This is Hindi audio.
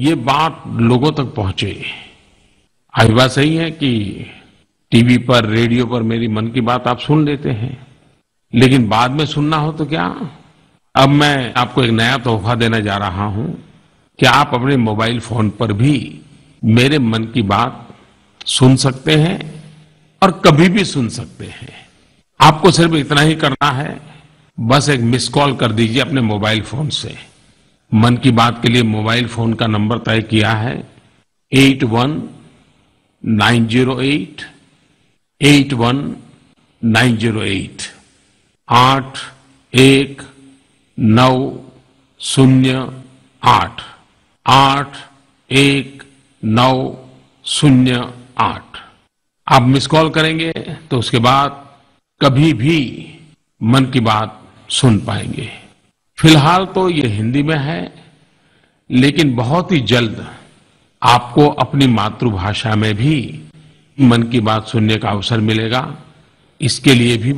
ये बात लोगों तक पहुँचे। आज बात सही है कि टीवी पर, रेडियो पर मेरी मन की बात आप सुन लेते हैं। लेकिन बाद में सुनना हो तो क्या? अब मैं आपको एक नया तोहफा देने जा रहा हूँ कि आप अपने मोबाइल फ़ोन पर भी मेरे मन की बात सुन सकते हैं और कभी भी सुन सकते हैं। आपको सिर्फ़ इतना ही करना है। बस एक मिस कॉल कर दीजिए अपने मोबाइल फ़ोन से। मन की बात के लिए मोबाइल फ़ोन का नंबर तय किया है। Eight one nine zero eight eight one nine zero eight, आठ एक नौ शून्य आठ आठ एक नौ शून्य आठ। आप मिस कॉल करेंगे तो उसके बाद कभी भी मन की बात सुन पाएँगे। फ़िलहाल तो ये हिंदी में है, लेकिन बहुत ही जल्द आपको अपनी मातृभाषा में भी मन की बात सुनने का अवसर मिलेगा। इसके लिए भी